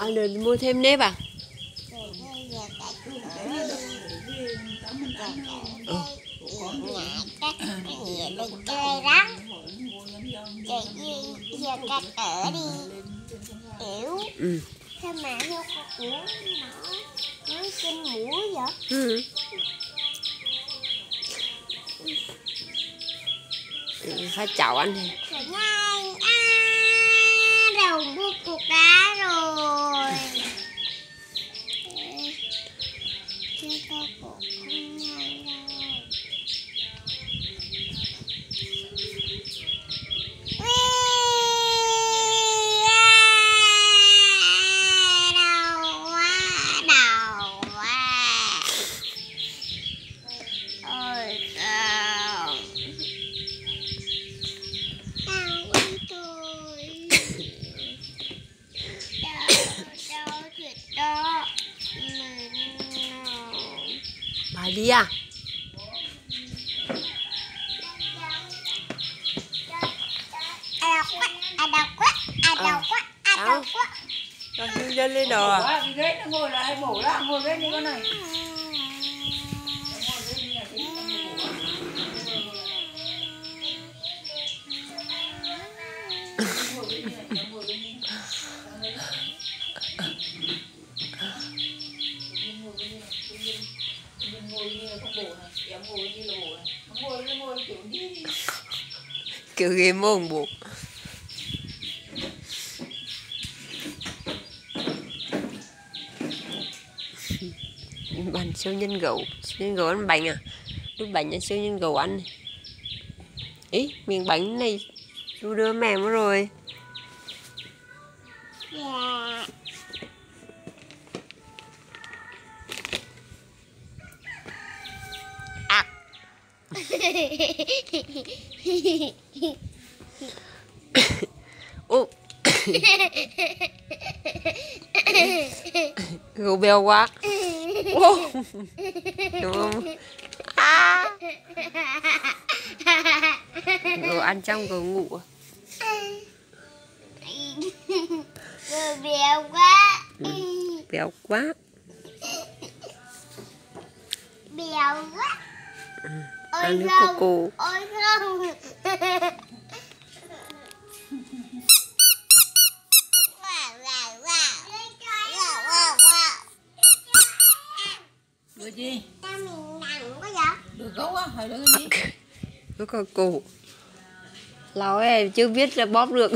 à, được mua thêm nếp à đừng chơi lắm chạy giờ cắt ở đi hiểu ừ. sao mà con của nó nói trên mũi vậy Ừ. Ừ, Phát chảo ăn này rồi ngay cá mua cục đá rồi Ê, chưa có cục không nhanh đâu Ui, à, đau quá, đau quá. Ôi đau. Đau quá tôi. Đau, đau thiệt đó. Mình nào. bà đi à À đau quá, à đau quá, à đau quá, à đau quá. Cho hướng dẫn lên đồ à ghế nó ngồi lại bổ ra ngồi bên đi con này kiểu game mông bộ bánh siêu nhân gấu. Siêu nhân gấu ăn bánh à? Lúc bánh là siêu nhân gấu ăn. Này. ý miếng bánh này chú đưa mẹ mất rồi. Dạ. Ô gấu béo quá ô đúng không à gấu ăn trong gấu ngủ à? Vừa béo quá. béo quá Béo quá. Ôi nước không. coco Ôi không. Được gì? Được gấu á được cái gì nó có cổ lão em chưa biết là bóp được